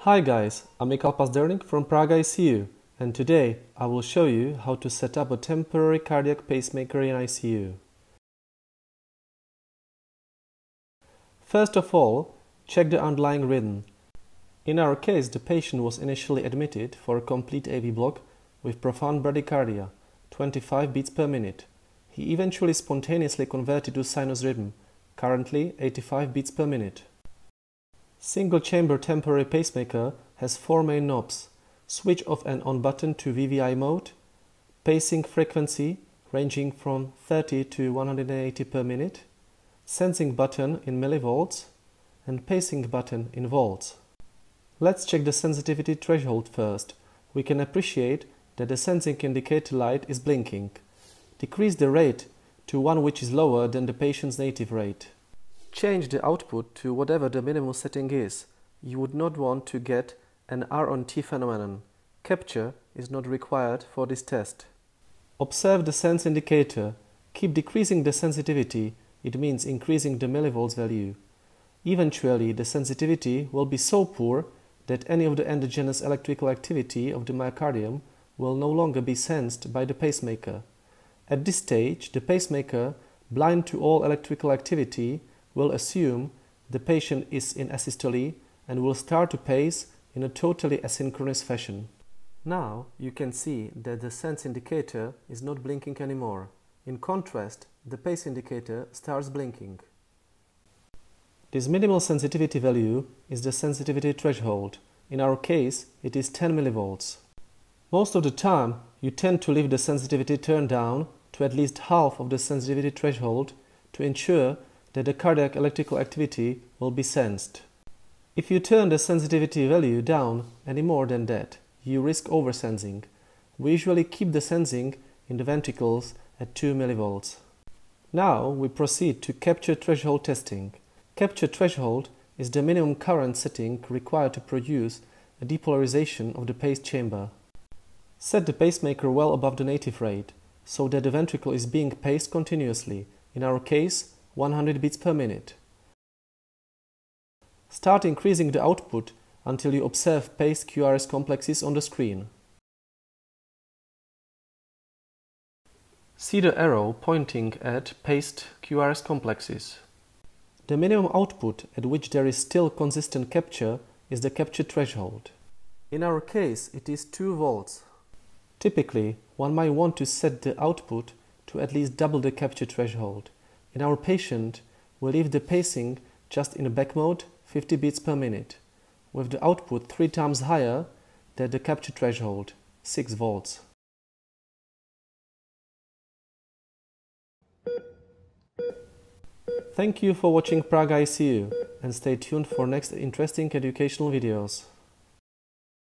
Hi guys, I'm Michal Pazderník from Prague ICU and today I will show you how to set up a temporary cardiac pacemaker in ICU. First of all, check the underlying rhythm. In our case, the patient was initially admitted for a complete AV block with profound bradycardia, 25 beats per minute. He eventually spontaneously converted to sinus rhythm, currently 85 beats per minute. Single chamber temporary pacemaker has four main knobs, switch off and on button to VVI mode, pacing frequency ranging from 30 to 180 per minute, sensing button in millivolts, and pacing button in volts. Let's check the sensitivity threshold first. We can appreciate that the sensing indicator light is blinking. Decrease the rate to one which is lower than the patient's native rate. Change the output to whatever the minimum setting is. You would not want to get an R on T phenomenon. Capture is not required for this test. Observe the sense indicator. Keep decreasing the sensitivity, it means increasing the millivolts value. Eventually, the sensitivity will be so poor that any of the endogenous electrical activity of the myocardium will no longer be sensed by the pacemaker. At this stage, the pacemaker, blind to all electrical activity, will assume the patient is in asystole and will start to pace in a totally asynchronous fashion. Now you can see that the sense indicator is not blinking anymore. In contrast, the pace indicator starts blinking. This minimal sensitivity value is the sensitivity threshold. In our case, it is 10 millivolts. Most of the time, you tend to leave the sensitivity turned down to at least half of the sensitivity threshold to ensure that the cardiac electrical activity will be sensed. If you turn the sensitivity value down any more than that, you risk oversensing. We usually keep the sensing in the ventricles at 2 millivolts. Now we proceed to capture threshold testing. Capture threshold is the minimum current setting required to produce a depolarization of the pace chamber. Set the pacemaker well above the native rate, so that the ventricle is being paced continuously, in our case 100 beats per minute. Start increasing the output until you observe paced QRS complexes on the screen. See the arrow pointing at paced QRS complexes. The minimum output at which there is still consistent capture is the capture threshold. In our case, it is 2 volts. Typically, one might want to set the output to at least double the capture threshold. In our patient, we leave the pacing just in a back mode 50 beats per minute, with the output three times higher than the capture threshold, 6 volts. Thank you for watching Prague ICU and stay tuned for next interesting educational videos.